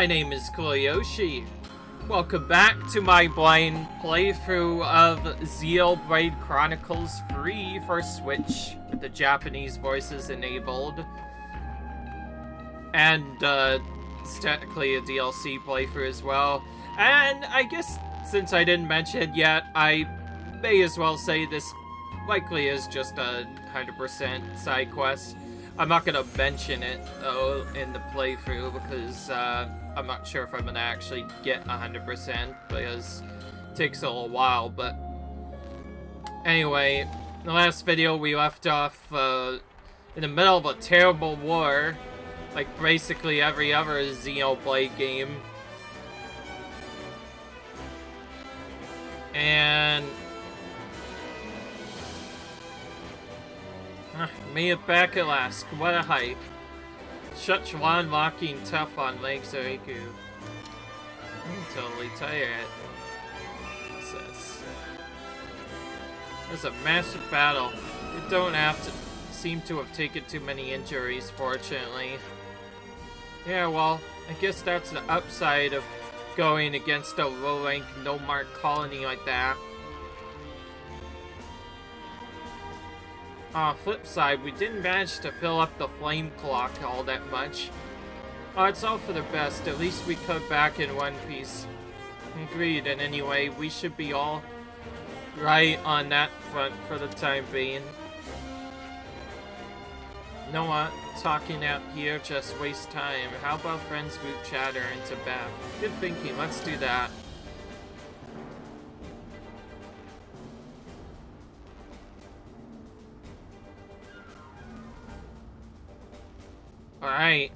My name is CoolYoshi. Welcome back to my blind playthrough of Xenoblade Chronicles 3 for Switch with the Japanese voices enabled. And uh, it's technically a DLC playthrough as well. And I guess since I didn't mention yet, I may as well say this likely is just a 100% side quest. I'm not gonna mention it though in the playthrough because uh, I'm not sure if I'm gonna actually get 100% because it takes a little while. But anyway, the last video we left off uh, in the middle of a terrible war, like basically every other Xenoblade game. And Made it back at last. What a hike. Such long walking tough on Lake Zariku. I'm totally tired. What's this? There's a massive battle. We don't have to seem to have taken too many injuries, fortunately. Yeah, well, I guess that's the upside of going against a low-rank, no-mark colony like that. Uh, flip side, we didn't manage to fill up the flame clock all that much. Uh, it's all for the best, at least we cut back in one piece. Agreed, and anyway, we should be all right on that front for the time being. Know? Talking out here just waste time. How about friends group chatter into bath? Good thinking, let's do that. Alright.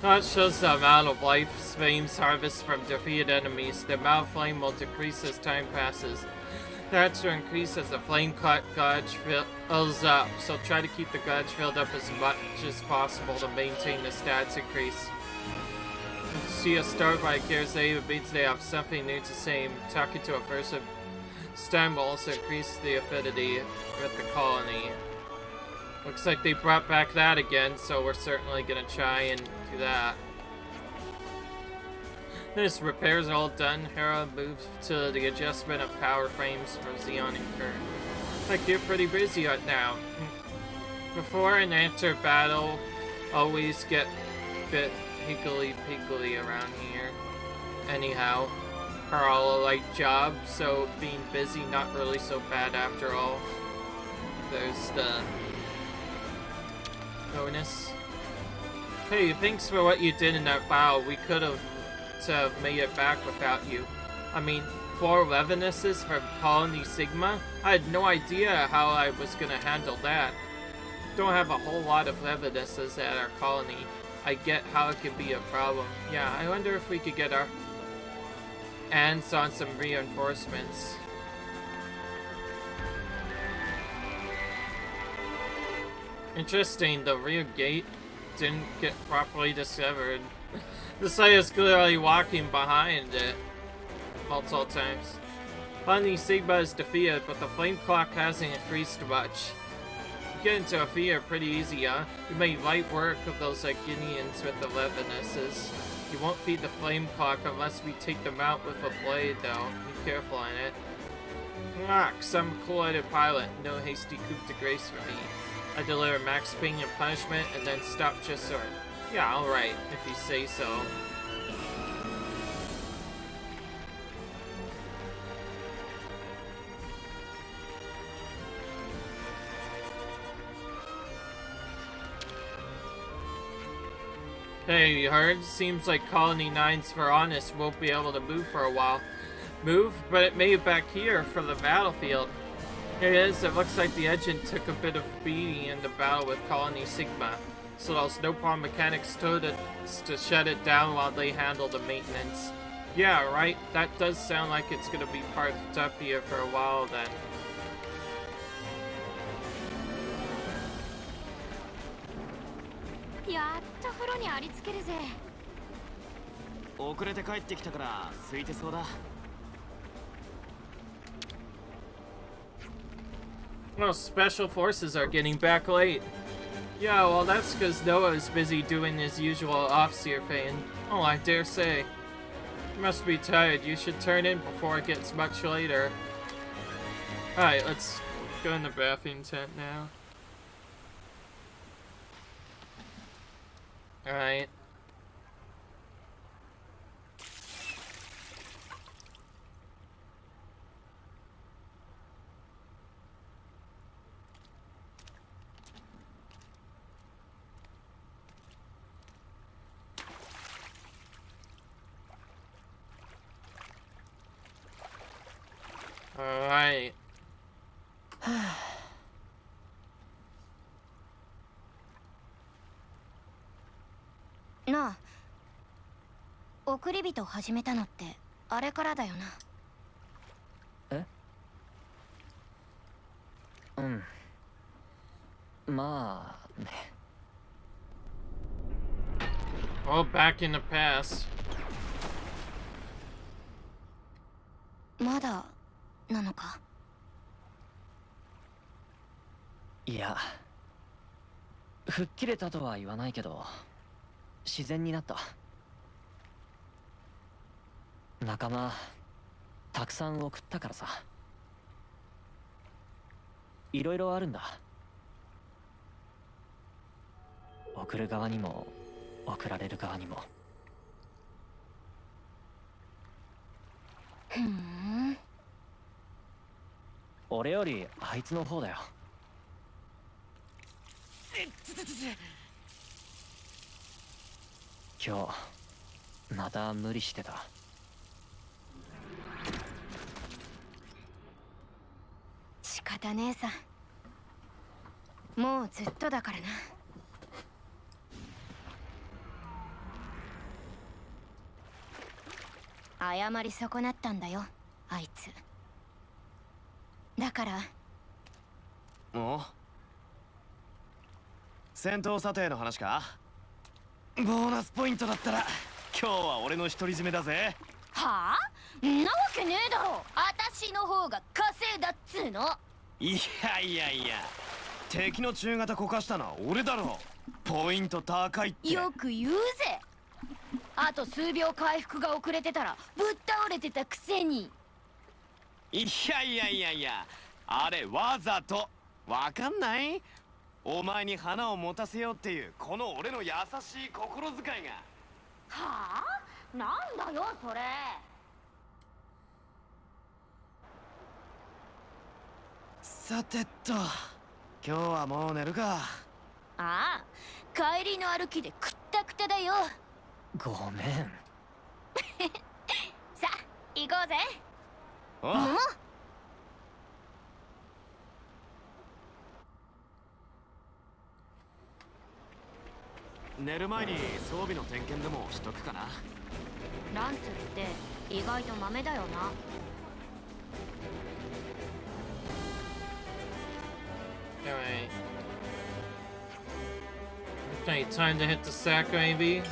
That shows the amount of life flames harvest from defeated enemies. The amount of flame will decrease as time passes. That will increase as the flame cut gauge fills up, so try to keep the gauge filled up as much as possible to maintain the stats increase. See a start by Kirzay means they have something new to say. Talking to a person Stem will also increase the affinity with the colony. Looks like they brought back that again, so we're certainly gonna try and do that. This repair's all done. Hera moves to the adjustment of power frames for Xeon and Kern. Like you're pretty busy right now. Before and after battle, always get bit higgly-piggly around here. Anyhow, are all a light job, so being busy not really so bad after all. There's the bonus. Hey, thanks for what you did in that battle. We could have to have made it back without you. I mean, four Levnises from Colony Sigma? I had no idea how I was gonna handle that. Don't have a whole lot of Levnises at our colony. I get how it could be a problem. Yeah, I wonder if we could get our and on some reinforcements. Interesting, the rear gate didn't get properly discovered. the site is clearly walking behind it multiple times. Honey Sigma is defeated, but the flame clock hasn't increased much. You get into a fear pretty easy, huh? You made light work of those Agnians with the Levnises. You won't feed the flame clock unless we take them out with a blade, though. Be careful on it. Knock, some cool-headed pilot. No hasty coup de grace for me. I deliver max ping and punishment, and then stop just so. Yeah, alright, if you say so. Hey, you heard? Seems like Colony 9's Ferronis won't be able to move for a while. Move, but it made back here for the battlefield. It is, it looks like the engine took a bit of beating in the battle with Colony Sigma. So those Snowpaw mechanics stood it to shut it down while they handle the maintenance. Yeah, right? That does sound like it's gonna be parked up here for a while then. Yeah. 風呂にありつけるぜ遅れて帰ってきたから空いてそうだ Well, special forces are getting back late. Yeah, well that's because Noah is busy doing his usual off-seer thing. Oh, I dare say. You must be tired. You should turn in before it gets much later. Alright, let's go in the bathing tent now. Alright. Alright. なあ送り人始めたのってあれからだよな。うん。まあね。Well, back in the past. まだなのか？いや吹っ切れたとは言わないけど自然になった。仲間たくさん送ったからさ。いろいろあるんだ。送る側にも送られる側にも。ふん。俺よりあいつの方だよ今日また無理してた。仕方ねえさ。もうずっとだからな。謝り損なったんだよあいつ。だから。お戦闘査定の話か？ボーナスポイントだったら。今日は俺の独り占めだぜ。はあ？んなわけねえだろ。私の方が稼いだっつうの。いやいやいや。敵の中型こかしたのは俺だろ。ポイント高いって。よく言うぜ。あと数秒回復が遅れてたらぶっ倒れてたくせに。いやいやいやいや。あれわざと。わかんない？お前に花を持たせようっていうこの俺の優しい心遣いが。はあ？なんだよそれ。さてっと今日はもう寝るか。ああ帰りの歩きでくったくただよ。ごめん。さあ行こうぜ。お桃寝る前に装備の点検でもしとくかなランツって意外と豆だよな Alright. Okay, time to hit the sack, maybe?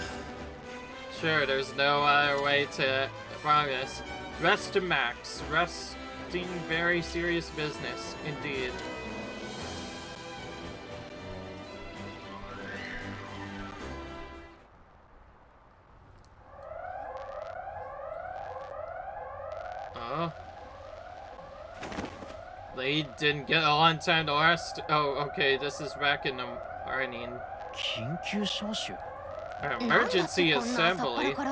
Sure, there's no other way to progress. Rest to max. Resting very serious business, indeed. They didn't get a long time to rest. Oh, okay, this is back in the morning. 緊急招集 Emergency なんだってこんな朝っぱ assembly. らから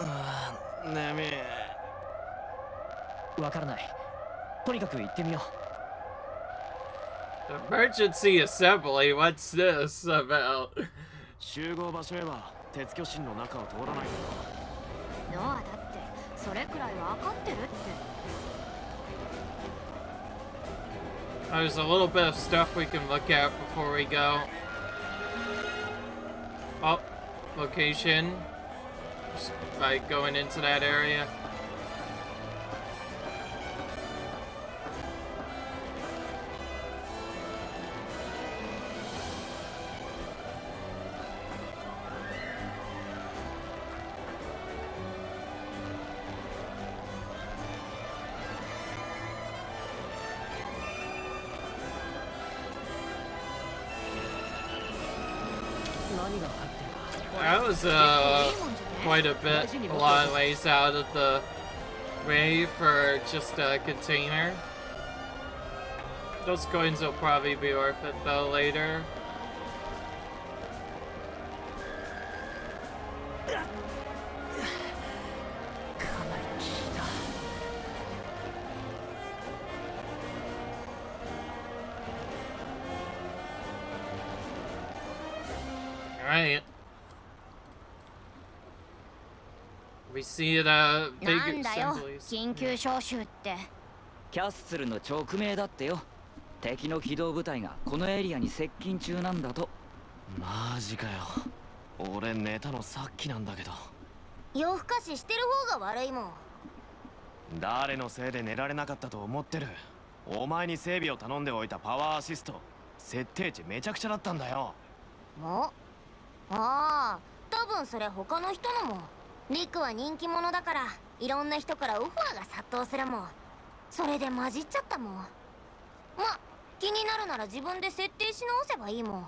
あー眠いわからないとにかく行ってみよ Emergency assembly? What's this about? 集合場所へは鉄巨神の中を通らないノアだってそれくらい分かってるって There's a little bit of stuff we can look at before we go. Oh, location. Just by going into that area. was uh, quite a bit, a lot of ways out of the way for just a container. Those coins will probably be worth it though later. See the big なんだよ。Assemblies. 緊急招集って。キャッスルの直命だってよ。敵の機動部隊がこのエリアに接近中なんだと。マジかよ。俺寝たのさっきなんだけど。夜更かししてる方が悪いもん。誰のせいで寝られなかったと思ってる？お前に整備を頼んでおいたパワーアシスト。設定値めちゃくちゃだったんだよ。も？ああ。多分それ他の人のもリクは人気者だからいろんな人からオファーが殺到するもん。それで混じっちゃったもん。ま気になるなら自分で設定し直せばいいもん。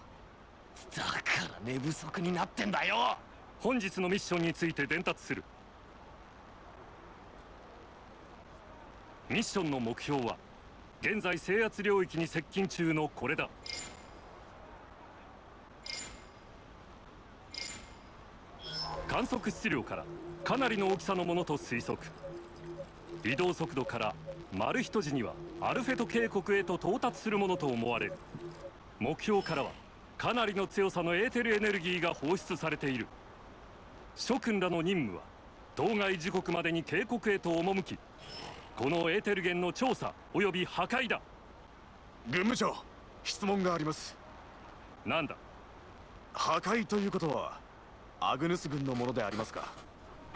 だから寝不足になってんだよ！本日のミッションについて伝達する。ミッションの目標は現在制圧領域に接近中のこれだ観測質量からかなりの大きさのものと推測。移動速度から丸一時にはアルフェト渓谷へと到達するものと思われる。目標からはかなりの強さのエーテルエネルギーが放出されている。諸君らの任務は当該時刻までに渓谷へと赴きこのエーテル源の調査及び破壊だ。軍務長質問があります。なんだ？破壊ということはアグヌス軍のものでありますか？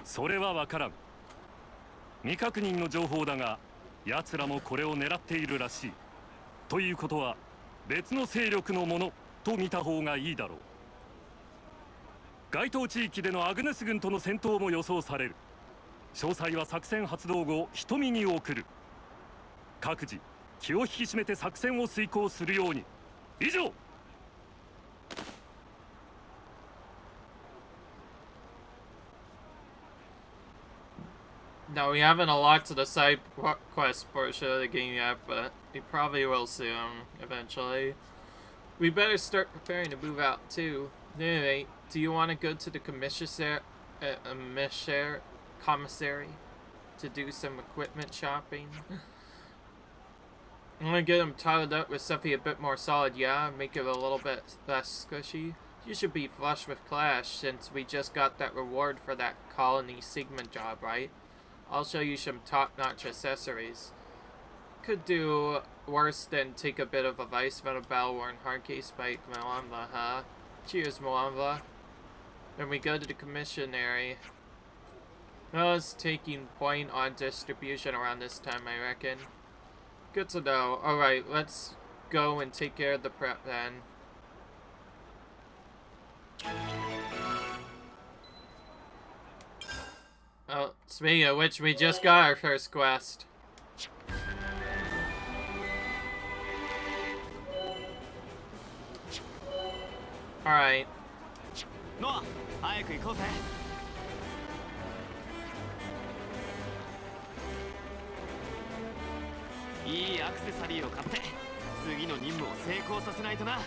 それは分からん。未確認の情報だが奴らもこれを狙っているらしい。ということは別の勢力のものと見た方がいいだろう。該当地域でのアグネス軍との戦闘も予想される。詳細は作戦発動後瞳に送る。各自気を引き締めて作戦を遂行するように。以上 Now we haven't unlocked the side qu- quest portion of the game yet, but we probably will soon, eventually. We better start preparing to move out too. Anyway, do you want to go to the commissar, uh, commissary to do some equipment shopping? I'm gonna get them tied up with something a bit more solid, yeah, make it a little bit less squishy. You should be flush with cash since we just got that reward for that colony Sigma job, right? I'll show you some top-notch accessories. Could do worse than take a bit of advice from a battle-worn hardcase by Malamba, huh? Cheers, Malamba. Then we go to the commissionary. Well, it's taking point on distribution around this time, I reckon. Good to know. Alright, let's go and take care of the prep then. Oh, speaking of which, we just got our first quest. Alright. Noah,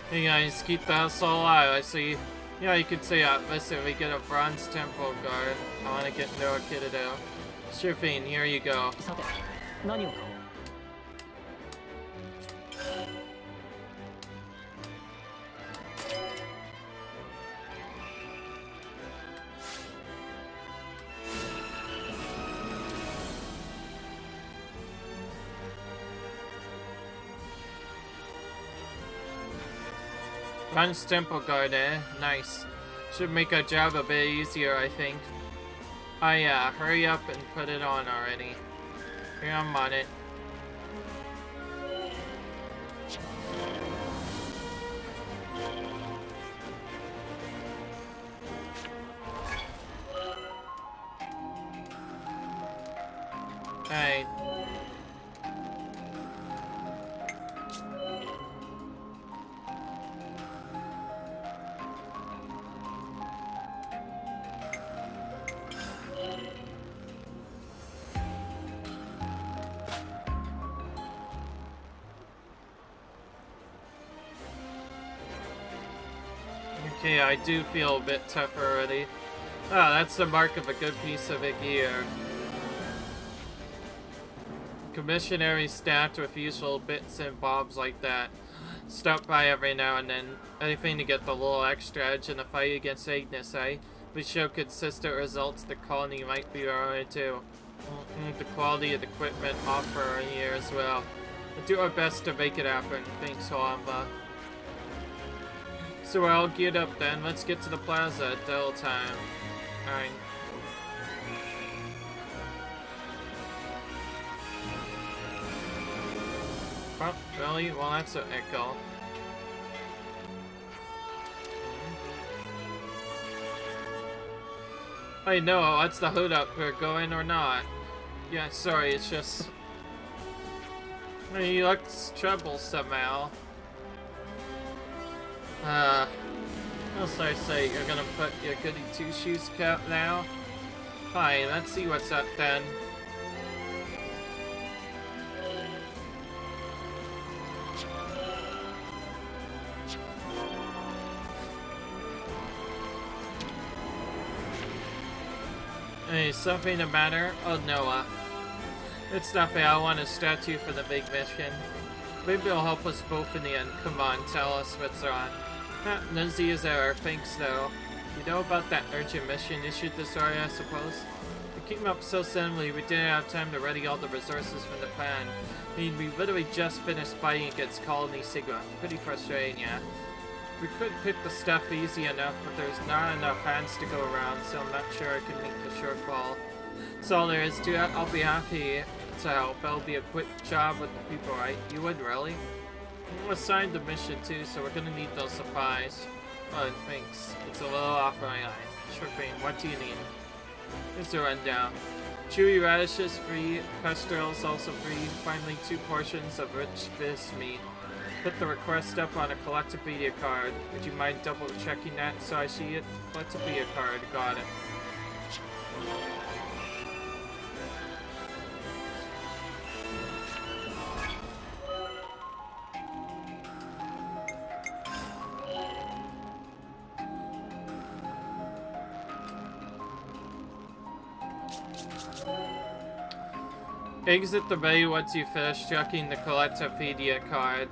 Hey guys, keep the hustle alive, I see. Yeah, you could say, uh, listen, we get a bronze temple guard. I want to get Noah Kiddo. Sure thing, here you go. Bronze temple guard, eh? Nice. Should make our job a bit easier, I think. Oh yeah, hurry up and put it on already. Here, I'm on it. I do feel a bit tougher already. Ah, that's the mark of a good piece of gear. Commissionary stacked with useful bits and bobs like that. Stop by every now and then. Anything to get the little extra edge in the fight against Ignis, eh? We show consistent results the colony might be alright too. Mm, the quality of the equipment offer here as well. We'll do our best to make it happen. Thanks, Wamba. So we're all geared up then. Let's get to the plaza at Dell time. Alright. Oh, really? Well, that's an echo. Hmm. I know, that's the hood up? We're going or not? Yeah, sorry, it's just... He looks trouble somehow. Uh... I say? You're gonna put your goody two-shoes cap now? Fine, let's see what's up then. Hey, something the matter? Oh, Noah. It's nothing. I want a statue for the big mission. Maybe it'll help us both in the end. Come on, tell us what's on. Not Lindsay is our thanks though. You know about that urgent mission issued this area, I suppose? It came up so suddenly we didn't have time to ready all the resources from the plan. I mean, we literally just finished fighting against Colony Sigma. Pretty frustrating, yeah. We could pick the stuff easy enough, but there's not enough hands to go around, so I'm not sure I can make the shortfall. That's all there is to it. I'll be happy to help. It'll be a quick job with the people, right? You would, really? I'm assigned the mission, too, so we're gonna need those supplies. Oh, thanks. It's a little off my eye. Sure thing. What do you need? Here's the rundown. Chewy radishes free, pestrels also free, finally two portions of rich fish meat. Put the request up on a Collectopedia card. Would you mind double checking that so I see it? Collectopedia card, got it. Exit the bay once you finish checking the Collectopedia card.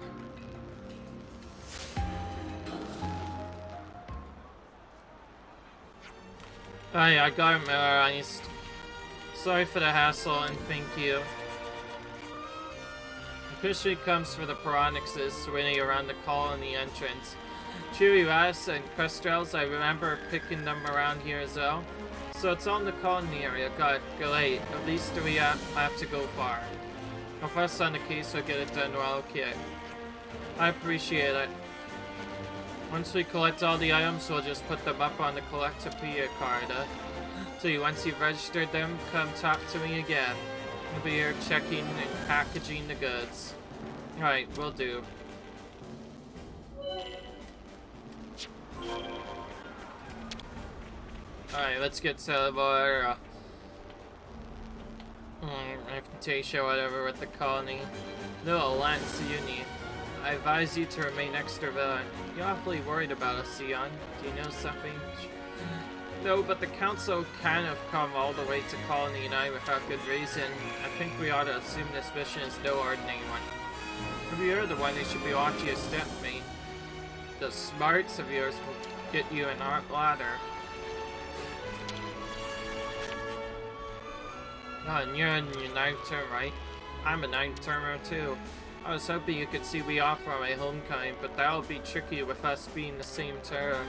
Oh yeah, I got it memorized. Sorry for the hassle and thank you. Officially comes for the Piranixes swinging around the colony entrance. Chewy Rice and Crestrels, I remember picking them around here as well. So it's on the colony area, got great. At least we have, have to go far. First on the case, we'll get it done while okay. I appreciate it. Once we collect all the items, we'll just put them up on the Collectopedia card. Uh, so once you've registered them, come talk to me again. I'll be here checking and packaging the goods. Alright, will do. Alright, let's get to our uh, reputation, whatever, with the colony. No, Lanz Eunie. I advise you to remain extra vigilant. You're awfully worried about us, Sion. Do you know something? No, but the council can't have come all the way to Colony United without good reason. I think we ought to assume this mission is no ordinary one. If you're the one who should be watching your step, mate. The smarts of yours will get you an art ladder. Oh, and you're your ninth term, right? I'm a ninth termer too. I was hoping you could see we offer my homecoming, but that'll be tricky with us being the same terror.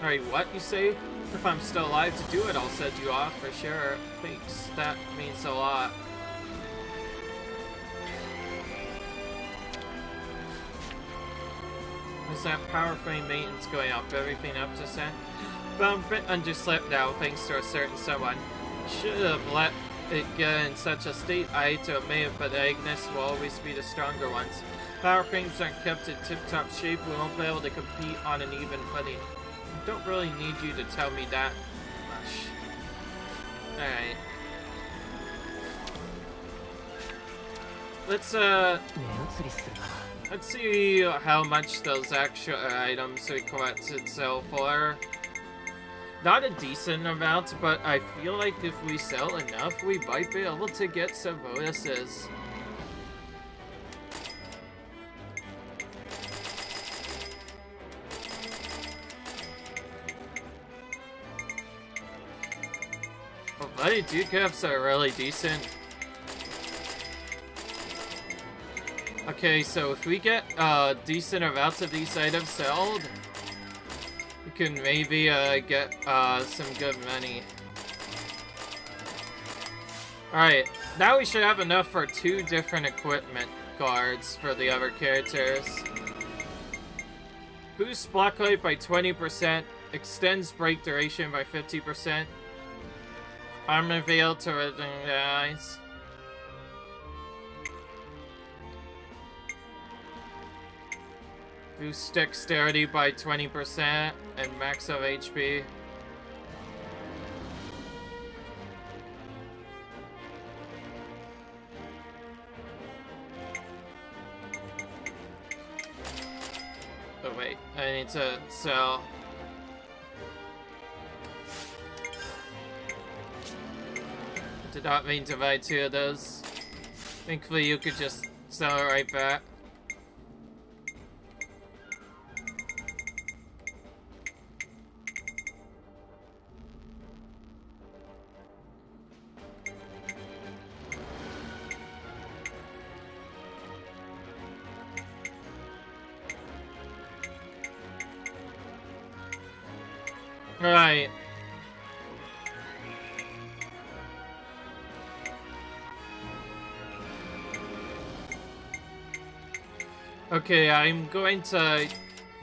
Alright, what you say? If I'm still alive to do it, I'll send you off for sure. Thanks, that means a lot. Is that power frame maintenance going up? Everything up to set? But I'm a bit underslept now, thanks to a certain someone. Should have let get in such a state, I hate to admit it, but Agnes Ignis will always be the stronger ones. Power things aren't kept in tip-top shape, we won't be able to compete on an even footing. I don't really need you to tell me that much. Alright. Let's, uh... Let's see how much those actual items we collected sell for. Not a decent amount, but I feel like if we sell enough, we might be able to get some bonuses. But Buddy Duke caps are really decent. Okay, so if we get uh, decent amounts of these items sold, we can maybe uh, get uh, some good money. Alright, now we should have enough for two different equipment cards for the other characters. Boosts block height by 20%, extends break duration by 50%, armor veil to recognize. Boost dexterity by 20% and max of HP. Oh wait, I need to sell. Did not mean to buy two of those. Thankfully you could just sell it right back. Okay, I'm going to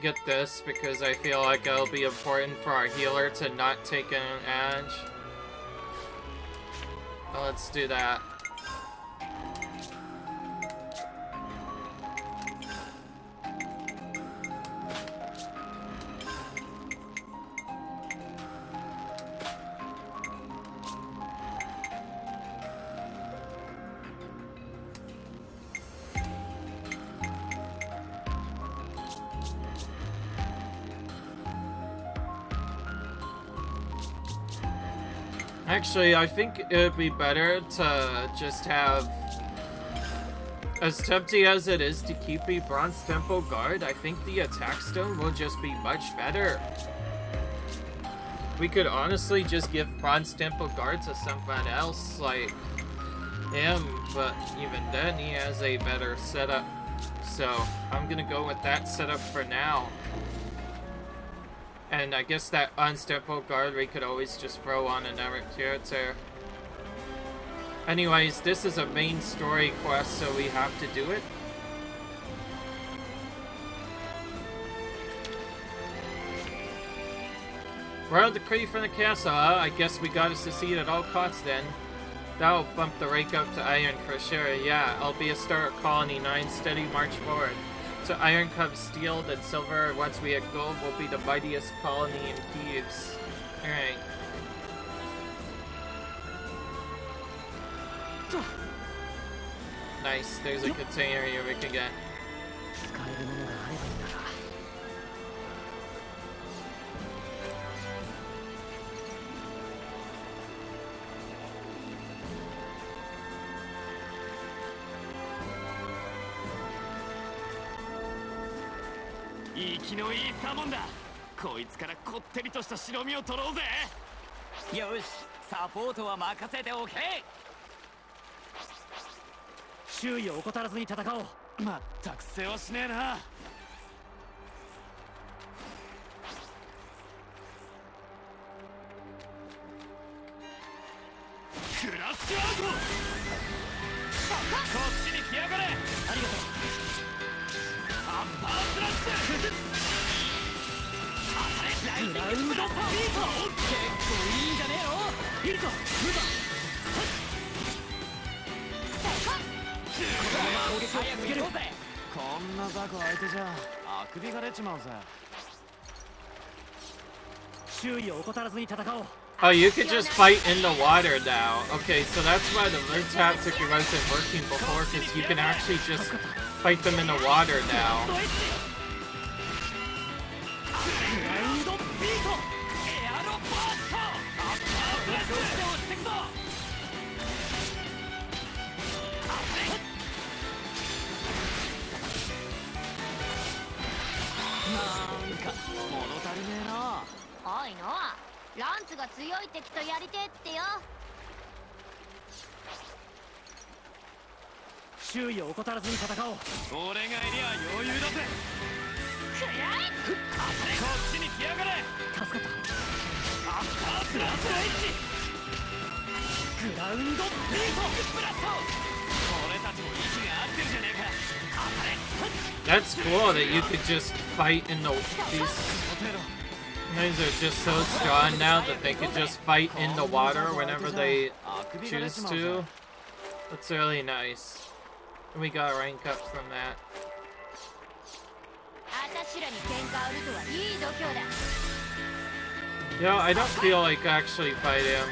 get this because I feel like it'll be important for our healer to not take an edge. Let's do that. Actually, I think it would be better to just have... As tempting as it is to keep a Bronze Temple Guard, I think the attack stone will just be much better. We could honestly just give Bronze Temple Guard to someone else, like him, but even then he has a better setup. So, I'm gonna go with that setup for now. And I guess that unstable guard we could always just throw on another character. Anyways, this is a main story quest, so we have to do it. Royal decree from the castle, huh? I guess we gotta succeed at all costs then. That'll bump the rank up to Iron for sure, yeah. I'll be a star Colony 9, steady march forward to Iron Cup Steel, then Silver, once we hit Gold, we'll be the mightiest colony in Keves. Alright. Nice, there's a container here we can get. のいいサモンだ。こいつからこってりとした白身を取ろうぜ。よしサポートは任せておけ。周囲を怠らずに戦おう。まったく世話しねえな Oh, you could just fight in the water now. Okay, so that's why the moon tactic wasn't working before, because you can actually just fight them in the water now. なんか物足りねえな。おいノアランツが強い敵とやりてえってよ。周囲を怠らずに戦おう。俺がいりゃ余裕だぜ。くらえこっちに来やがれ。助かった。アッパースラッシュエッジグラウンドビートブラスト俺たちも息が合ってるじゃねえか That's cool that you could just fight in the... These are just so strong now that they could just fight in the water whenever they choose to. That's really nice. And we got a rank up from that. Yo, know, I don't feel like actually fighting him.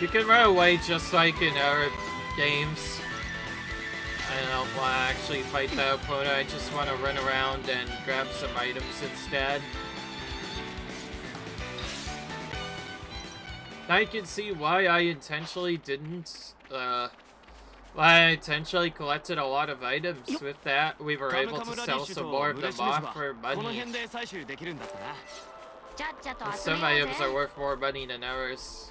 You can run away just like in Arab games. I don't want to actually fight that opponent, I just want to run around and grab some items instead. Now I can see why I intentionally didn't, uh, why I intentionally collected a lot of items. With that, we were able to sell some more of them off for money. And some items are worth more money than ours.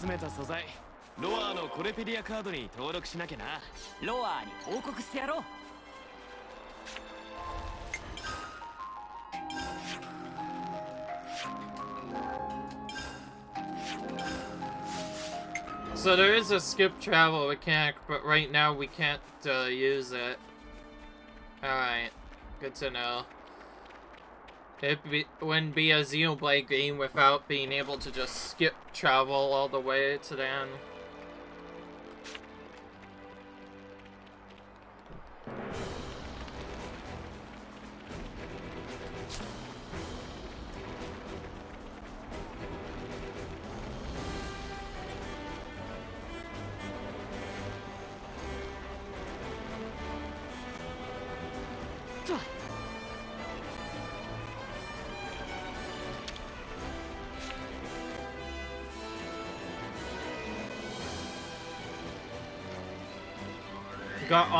集めた素材ロアのコレペディアカードに登録しなきゃなロアに報告してやろう So there is a skip travel mechanic, but right now we can't uh, use it. Alright, good to know. It be, wouldn't be a Xenoblade game without being able to just skip travel all the way to the end.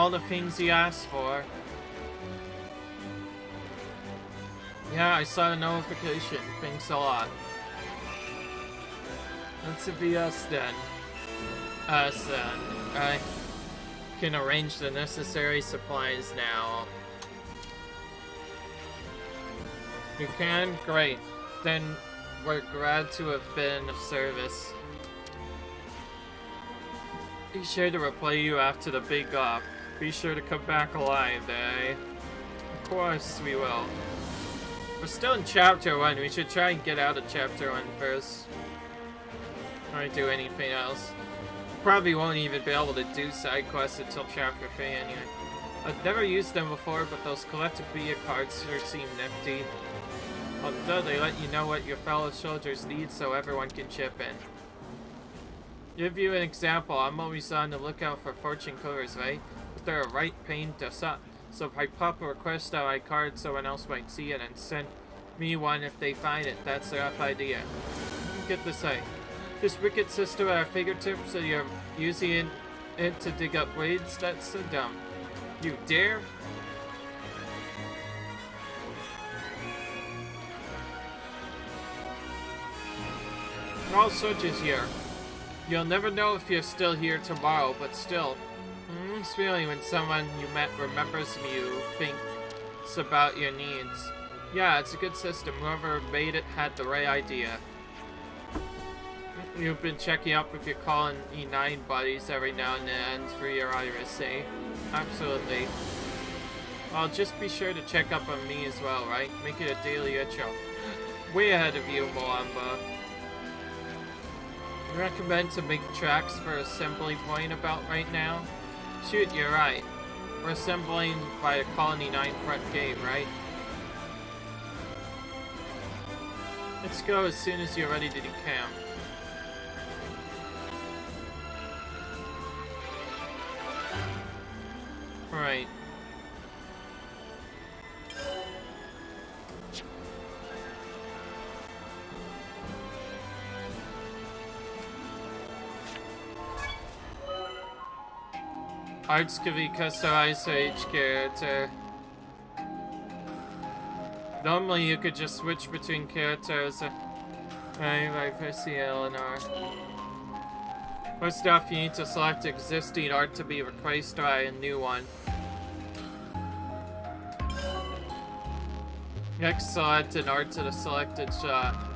All the things you asked for. Yeah, I saw the notification. Thanks a lot. Let's be us then. Us then. I can arrange the necessary supplies now. You can? Great. Then we're glad to have been of service. Be sure to replay you after the big op. Be sure to come back alive, eh? Of course we will. We're still in chapter 1. We should try and get out of chapter 1 first. Or do anything else. Probably won't even be able to do side quests until chapter 3 anyway. I've never used them before, but those collectible cards sure seem nifty. Although they let you know what your fellow soldiers need so everyone can chip in. Give you an example, I'm always on the lookout for fortune covers, right? They're a right pain to suck. So if I pop a request on my card, someone else might see it and send me one if they find it. That's the rough idea. Get this right. This wicked system at our fingertips, so you're using it, it to dig up blades? That's so dumb. You dare? All soldiers here. You'll never know if you're still here tomorrow, but still. Something's feeling when someone you met remembers you, thinks about your needs. Yeah, it's a good system. Whoever made it had the right idea. You've been checking up with your Colony 9 buddies every now and then for your eh? Absolutely. Well, just be sure to check up on me as well, right? Make it a daily ritual. Way ahead of you, Moamba. You recommend to make tracks for assembly point about right now? Shoot, you're right. We're assembling by the Colony 9 front gate, right? Let's go as soon as you're ready to decamp. Right. Arts can be customized for each character. Normally you could just switch between characters. Right, press the L. First off, you need to select existing art to be replaced by a new one. Next, select an art to the selected shot.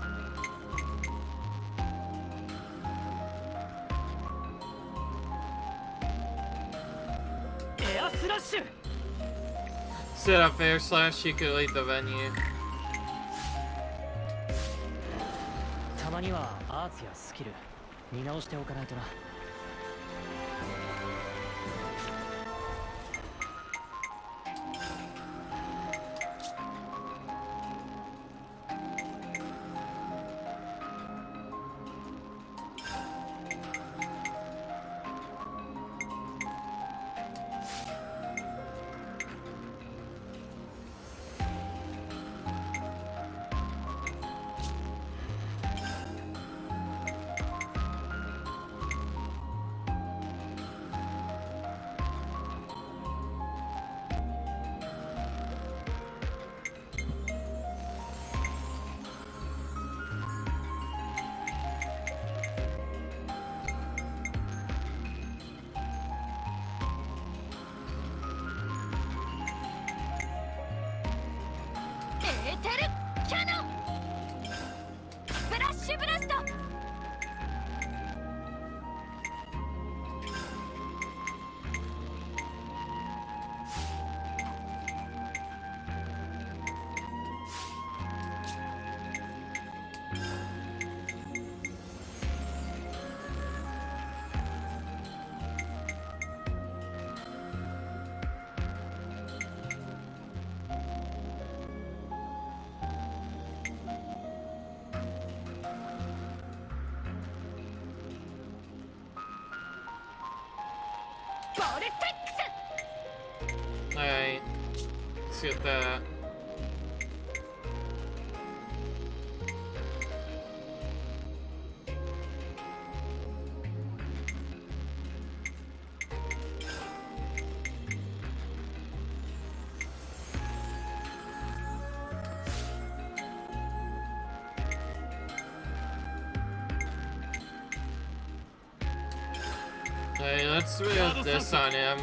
Set up air slash, you could lead the venue. たまにはアーツやスキル見直しておかないとな let's do this on him.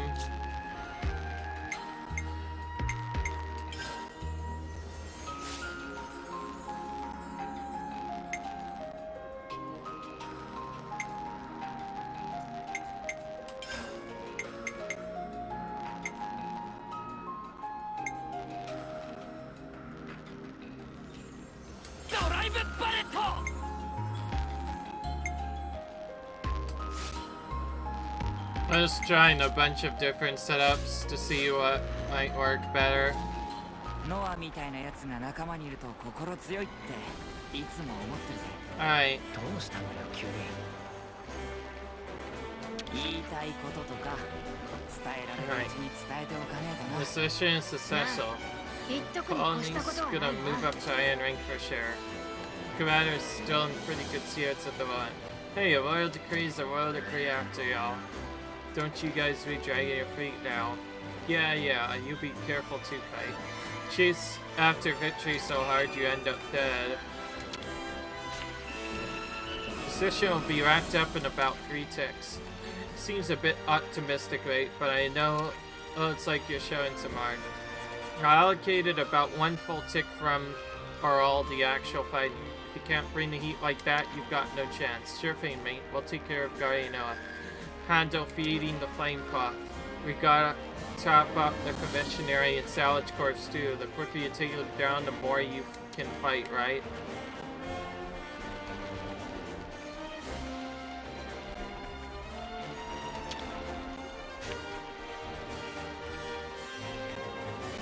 trying a bunch of different setups to see what might work better. ノアみたいなやつが仲間にいると心強いっていつも思ってるぜ Alright. どうしたのよ急に言いたいこととか伝えられるうちに伝えておかねえとな This mission is essential. 言っとくに Colony's 越したことは gonna ない move な up to Iron Rank for sure. Commander's still in pretty good spirits at the moment. Hey, a royal decree is a royal decree after y'all. Don't you guys be dragging your feet now. Yeah, yeah, and you be careful too, Kite. Chase after victory so hard you end up dead. Position will be wrapped up in about three ticks. seems a bit optimistic, right? But I know oh, it's like you're showing some art. I allocated about one full tick from or all the actual fight. If you can't bring the heat like that, you've got no chance. Sure thing, mate. We'll take care of Garinoa. Handle feeding the flame pot. We gotta top up the conventionary and salvage corps too. The quicker you take them down, the more you can fight, right?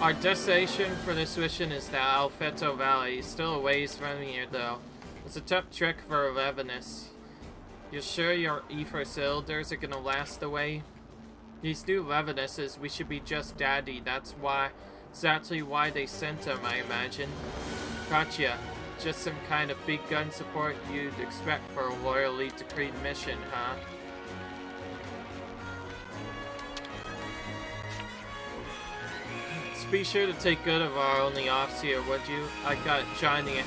Our destination for this mission is the Alfeto Valley. Still a ways from here, though. It's a tough trek for a Levnis. You sure your ether cylinders are gonna last away? These new Levnises, we should be just daddy. That's why, exactly why they sent them, I imagine. Gotcha. Just some kind of big gun support you'd expect for a loyally decreed mission, huh? be sure to take good of our only officer, would you? I got Johnny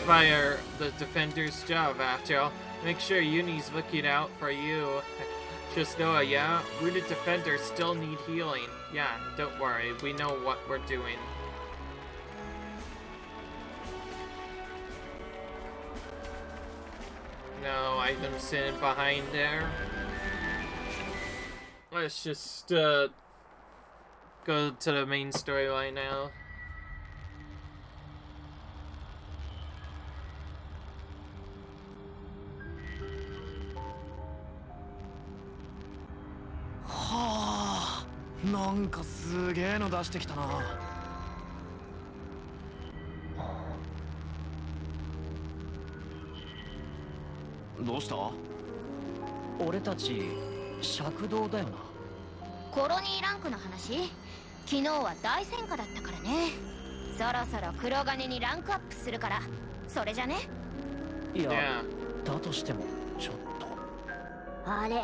Spire, the defender's job, after all. Make sure Eunie's looking out for you. Just know, yeah? Wounded defenders still need healing. Yeah, don't worry. We know what we're doing. No items sitting behind there. Let's just, uh, go to the main storyline now. Ha なんかすげえの出してきたな。どうした？俺たち尺道だよな。コロニーランクの話？昨日は大戦果だったからね。そろそろ黒金にランクアップするから。それじゃね？いや、だとしてもちょっと。あれ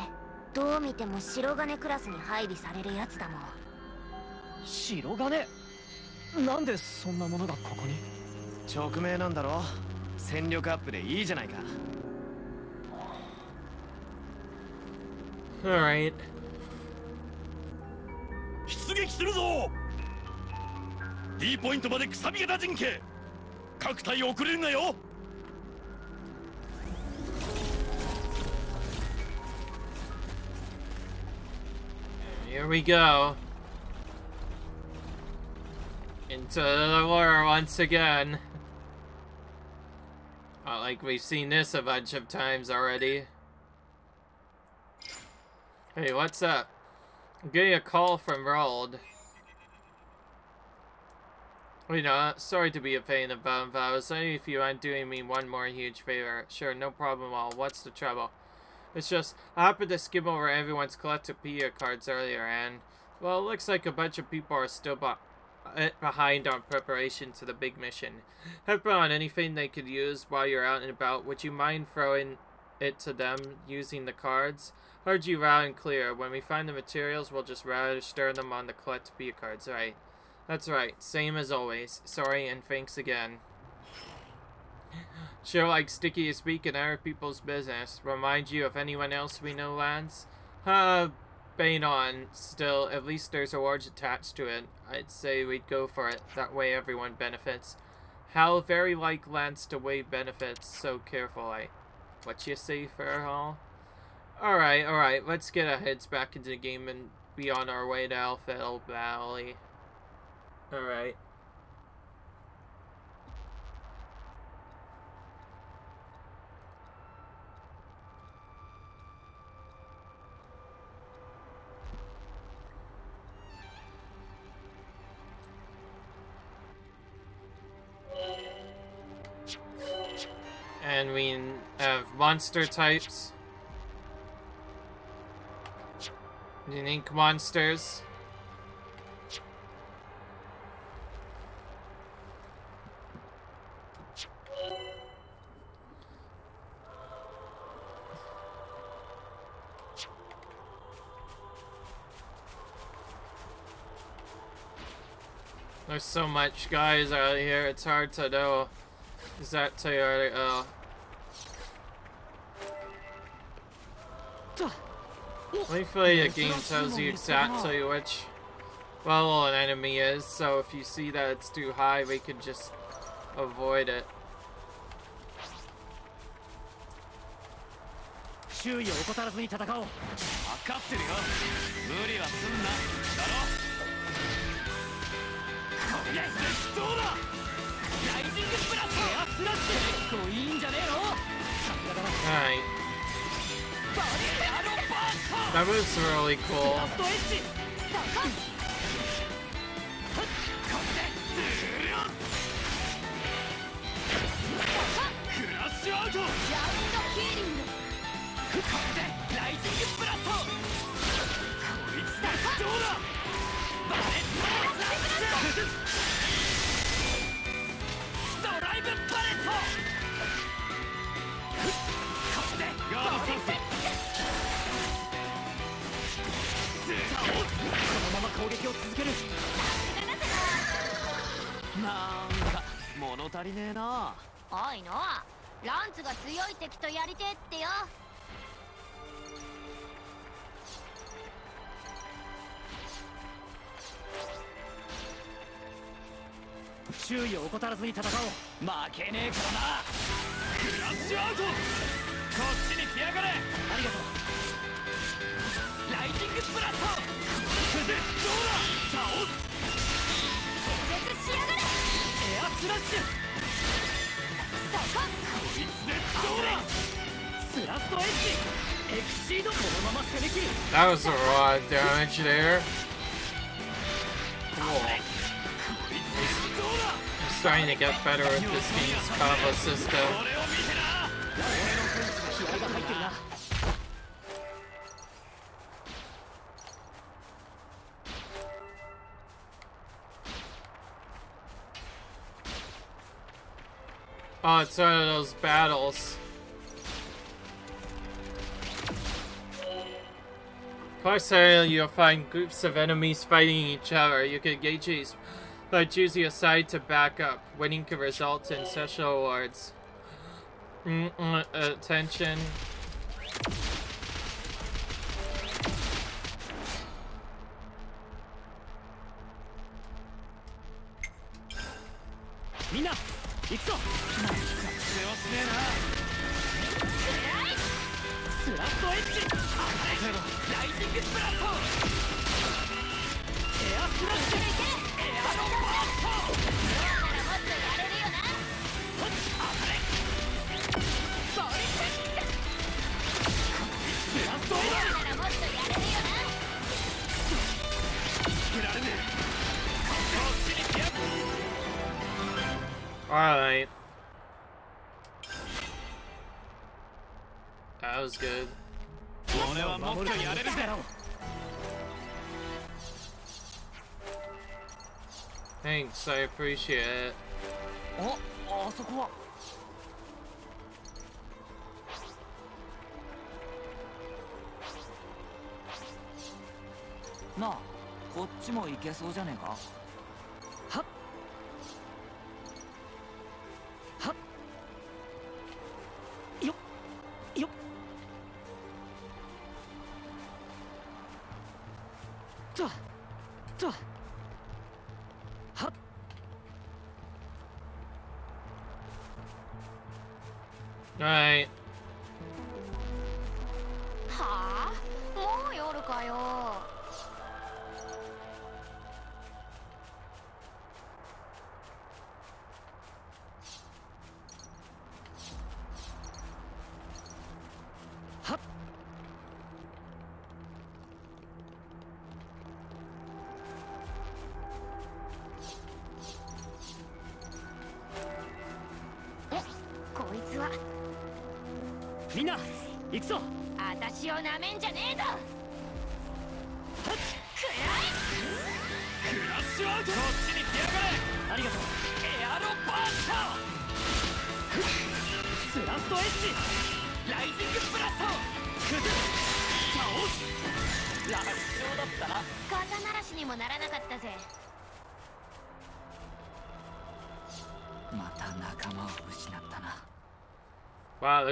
どう見ても白金クラスに配備されるやつだもん。白金？なんでそんなものがここに？直命なんだろ戦力アップでいいじゃないか。Alright 出撃するぞ！D ポイントまでくさび型陣形。各隊遅れるなよ Here we go. Into the war once again. Not like we've seen this a bunch of times already. Hey, what's up? I'm getting a call from Rold. You know, uh, sorry to be a pain about but I was only if you aren't doing me one more huge favor. Sure, no problem at all. What's the trouble? It's just, I happened to skim over everyone's collectopedia cards earlier, and, well, it looks like a bunch of people are still eh, behind on preparation to the big mission. Have on anything they could use while you're out and about. Would you mind throwing it to them using the cards? Heard you loud and clear. When we find the materials, we'll just register them on the collectopedia cards, right? That's right. Same as always. Sorry and thanks again. Sure like Sticky is speaking our people's business. Remind you of anyone else we know, lads? Uh, Bane on. Still, at least there's awards attached to it. I'd say we'd go for it. That way everyone benefits. How very like Lanz to weigh benefits, so careful I. What you say, Fairhall? Alright, alright, let's get our heads back into the game and be on our way to Alfeto Valley. Alright. And we have monster types. Unique monsters. There's so much guys out here, it's hard to know. Is that to your, uh, Thankfully, the game tells you exactly which level an enemy is, so if you see that it's too high, we could just avoid it. Alright. That was really cool. ラのまま攻撃を続けるなんか物足りねえなおいのランツが強い敵とやりてえってよ周囲を怠らずに戦おう負けねえからなクラッシュアウトこっち に来やがれありがとうライジングブラスト崩すどうだ倒す絶しやがれエアスラッシュそここいつでどうだスラストエッジエクシードこのまま攻め切る That was a lot of damage there. Cool. こいつでどうだ I'm starting to get better with this game's combo system. Oh, it's one of those battles. Clarissa, you'll find groups of enemies fighting each other. You can engage these by choosing a side to back up. Winning can result in special awards. Mm -mm, attention. みんな行くぞ Alright. That was good. 俺はもっとやれるぜ。ああそこは。なあこっちも行けそうじゃねえか？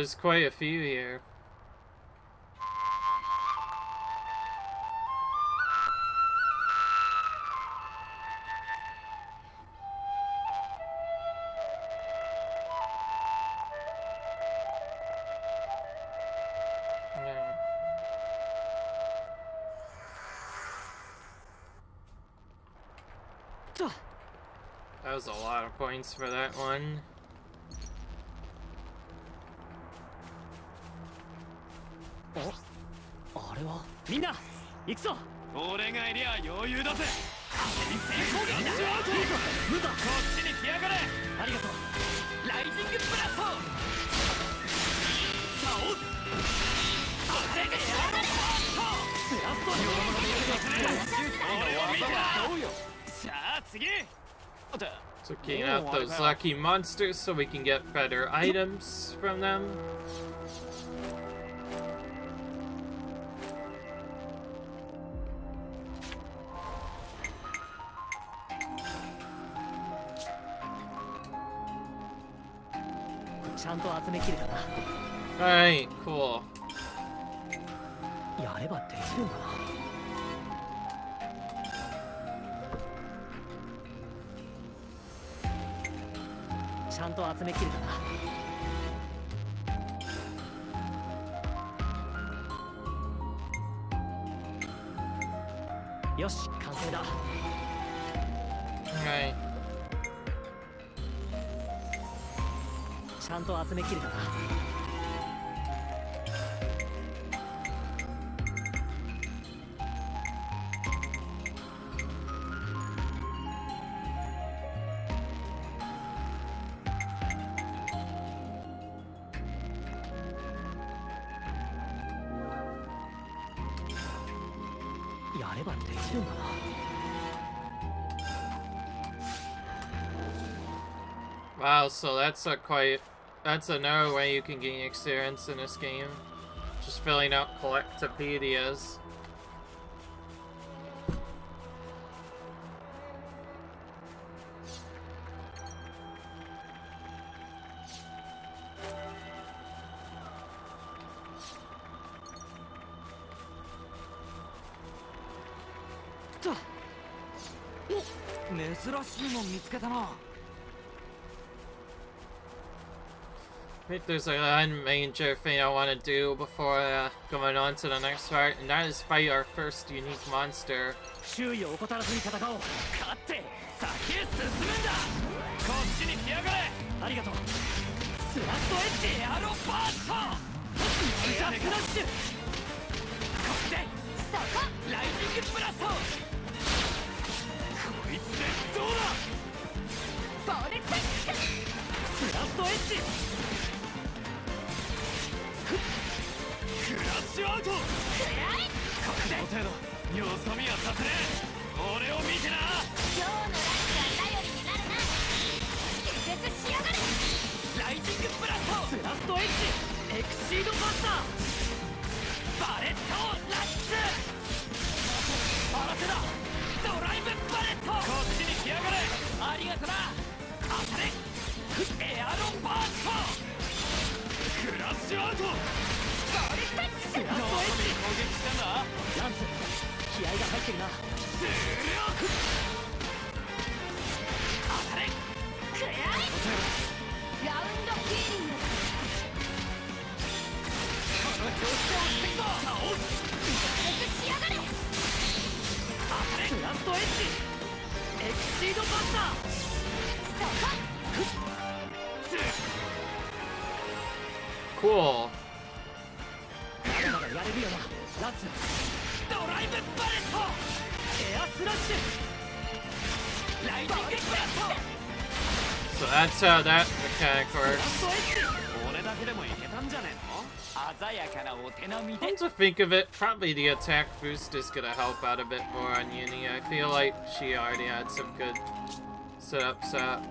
there's quite a few here. That was a lot of points for that one. みんな行くぞ。俺がいりゃ余裕だぜ。成功だシュート無駄。こっちに来やがれ。ありがとう。ライジングブラスト。倒す。当ててやろうスラスト俺を見てなさあ次。So keying out those lucky monsters so we can get better items from them. Alright, cool. やればできるんだなちゃんと集めきれた that's a quite... That's another way you can gain experience in this game. Just filling out collectopedias.. Oh. I think there's one major thing I want to do before uh, going on to the next part, and that is fight our first unique monster. シュこっちでそここでどうだボルテックスラストエッジクラッシュアウトここで程度よそ見はさせねえ俺を見てな今日のライブが頼りになるな気絶しやがれライジングブラストスラストエッジエクシードバスターバレットラッシュ新手だドライブバレットこっちに来やがれ。ありがとな当たれエアロンバースト。クラッシュアウト。ランツ気合が入ってるな重力当たれくらいラウンドフィーリングこの調子で落ちてくぞ倒すしやがれ当たれスラストエッジエクシードバスターそこ Cool. So that's how that mechanic works. Come to think of it, probably the attack boost is gonna help out a bit more on Eunie. I feel like she already had some good setups up.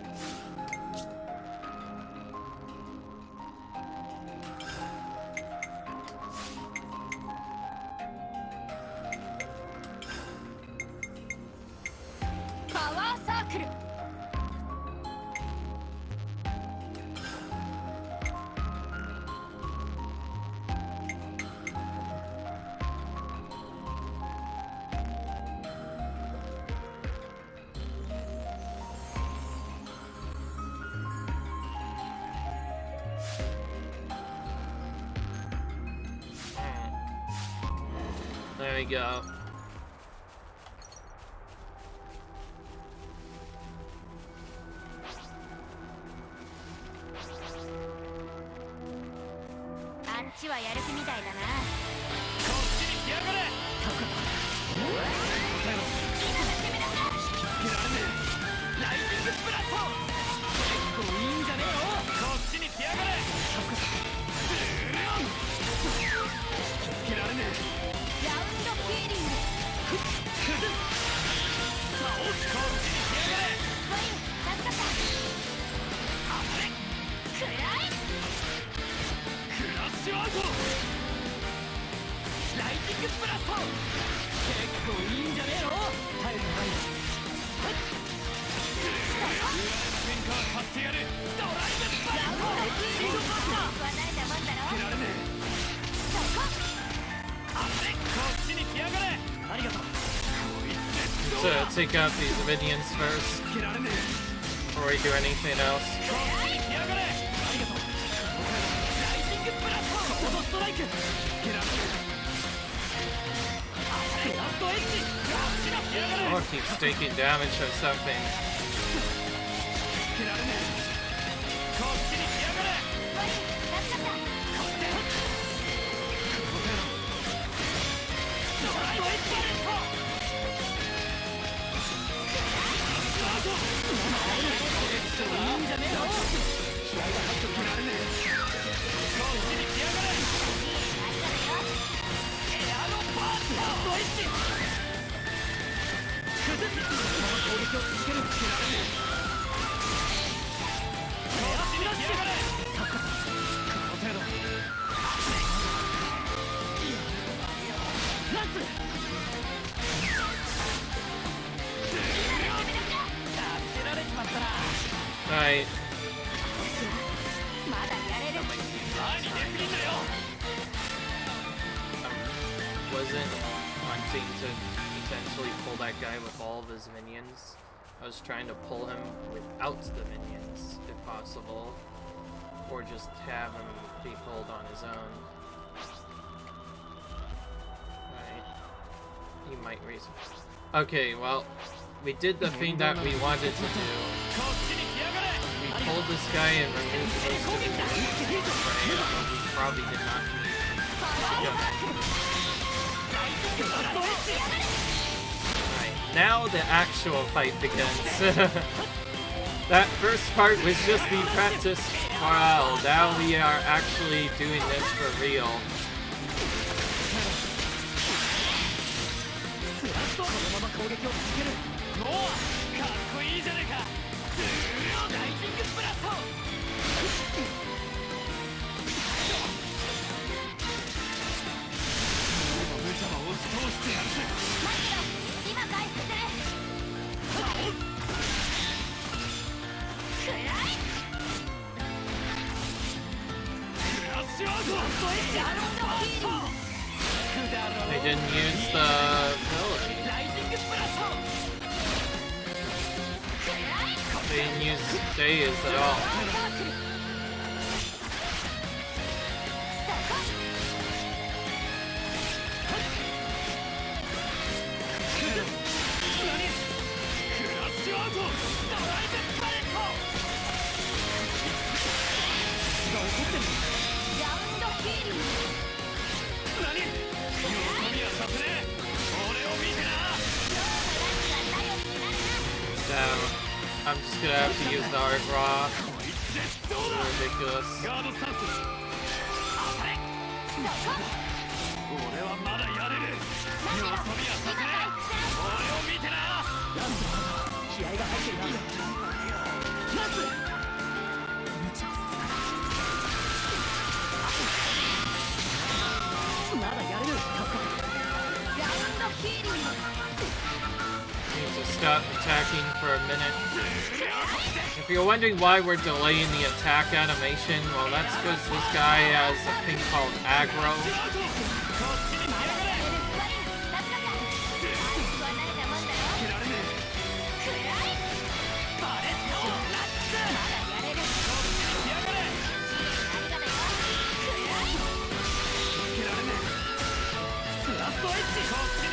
to take out these minions first before we do anything else. Or keep taking damage or something. バースラストエッジ崩すその攻撃を続けるつけられねえエアスラッシュ助かったこの程度ランス助けられちまったな Alright. まだやれる前に出過ぎたよ Wasn't wanting to potentially pull that guy with all of his minions. I was trying to pull him without the minions, if possible. Or just have him be pulled on his own. Right. He might raise Okay, well, we did the thing that we wanted to do. We pulled this guy and removed most of his minions, we probably did not need to now the actual fight begins. that first part was just the practice trial. Now we are actually doing this for real. Oh, 押し通してやるぜ待ってろ今回復するくらいクラッシュアウトジャロンドヒーリング They didn't use the ability. ライジングブラスト They didn't use days at all. I'm just gonna have to use the hard rock. Ridiculous. Round! needs to stop attacking for a minute. If you're wondering why we're delaying the attack animation, well that's because this guy has a thing called aggro.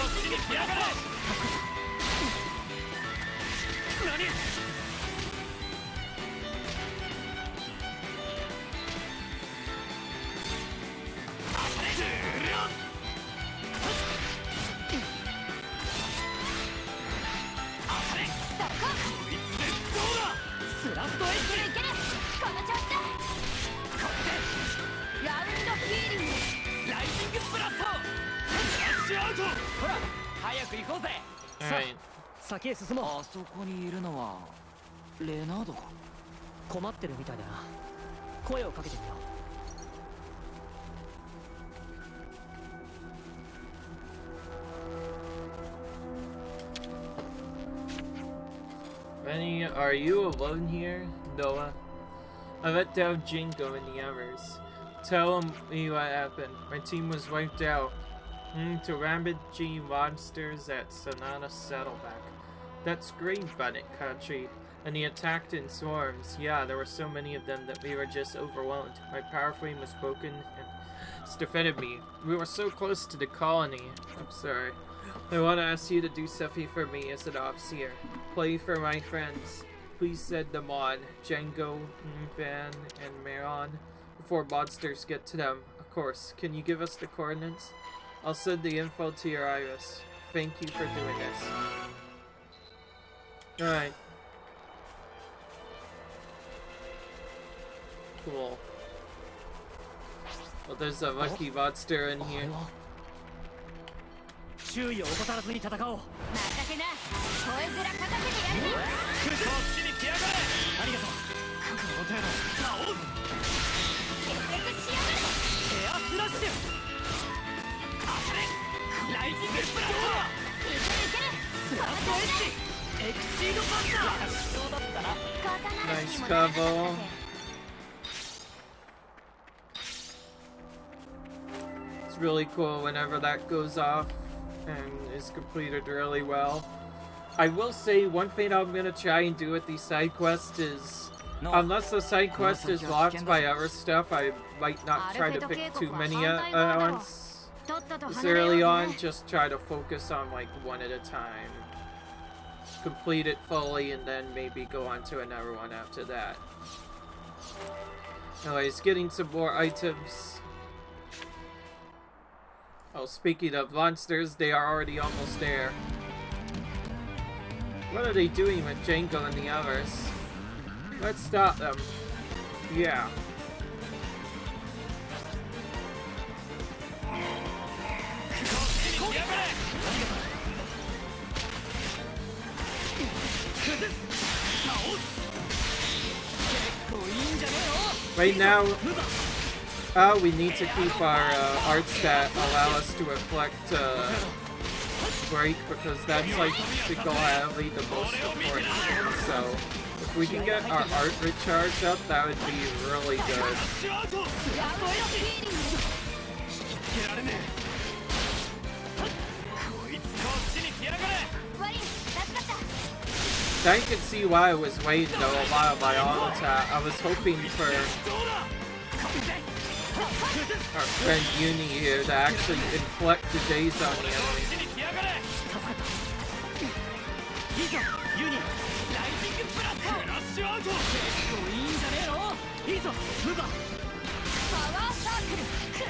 やがれ。何く行こうぜ Alright. 先へ進もうあそこにいるのはレナードか困ってるみたいだな声をかけてみよう Benny, are you alone here? Noah. I let down Jingo and the others. Tell him me what happened. My team was wiped out. Hmm, to rabid G monsters at Sonata Saddleback. That's great, Bonnet country. And he attacked in swarms. Yeah, there were so many of them that we were just overwhelmed. My power frame was broken and defended me. We were so close to the colony. I'm sorry. I want to ask you to do something for me as an officer. Play for my friends. Please send them on, Django, Van, and Maron, before monsters get to them. Of course. Can you give us the coordinates? I'll send the info to your iris. Thank you for doing this. Alright. Cool. Well, there's a lucky monster in あ here. れは注意を怠らずに戦おう任せな声面かかせてやるぜこっちに来やがれありがとうこの程度 Nice cover. It's really cool whenever that goes off and is completed really well. I will say one thing I'm gonna try and do with these side quests is unless the side quest is locked by other stuff, I might not try to pick too many at once. This early on, just try to focus on like one at a time. Complete it fully and then maybe go on to another one after that. Oh, Anyways, getting some more items. Oh, speaking of monsters, they are already almost there. What are they doing with Django and the others? Let's stop them. Yeah. Right now, uh, we need to keep our uh, art stat allow us to reflect uh, break because that's like single-handedly the most important thing. So if we can get our art recharge up, that would be really good. I you can see why I was waiting though a while by all Alta. I was hoping for our friend Eunie here to actually inflect the days on him.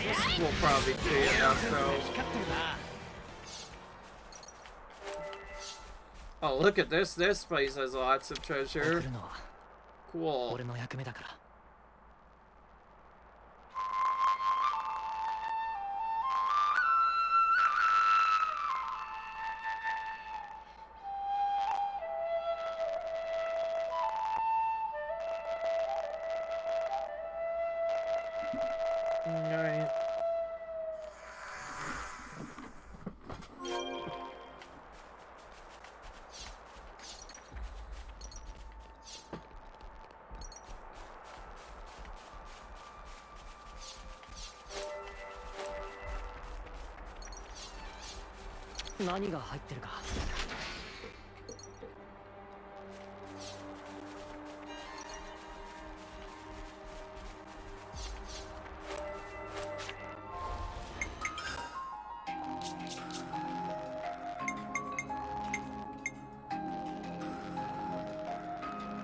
This will probably pay enough though. Oh, look at this. This place has lots of treasure. Cool. 何が入ってるか」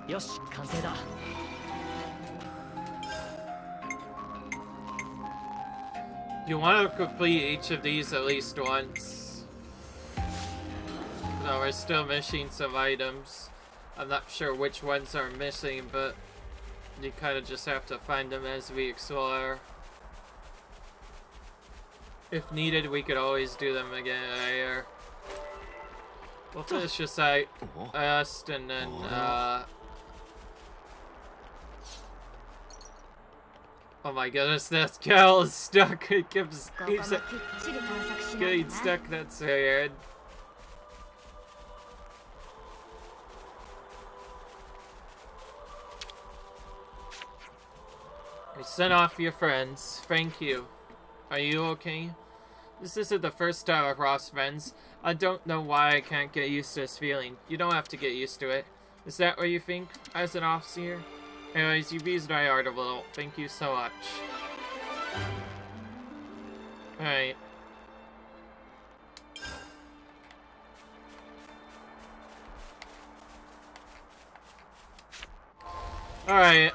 よし完成だ You want to complete each of these at least once. So we're still missing some items. I'm not sure which ones are missing, but you kind of just have to find them as we explore. If needed, we could always do them again later. We'll finish this out first, and then, uh... Oh my goodness, this girl is stuck. It keeps, keeps getting stuck, that's weird. You sent off your friends. Thank you. Are you okay? This isn't the first time I've lost friends. I don't know why I can't get used to this feeling. You don't have to get used to it. Is that what you think, as an officer? Anyways, you've eased my heart a little. Thank you so much. Alright. Alright,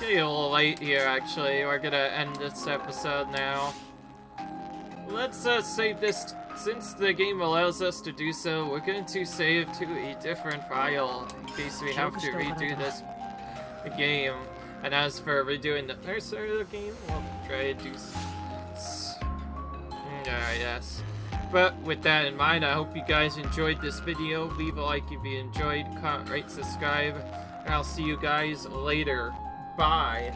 getting a little late here actually. We're gonna end this episode now. Let's uh, save this, since the game allows us to do so, we're going to save to a different file in case we have to redo this game. And as for redoing the first part of the game, we'll try to do yeah, yes. But with that in mind, I hope you guys enjoyed this video. Leave a like if you enjoyed, comment, rate, subscribe, and I'll see you guys later. Bye.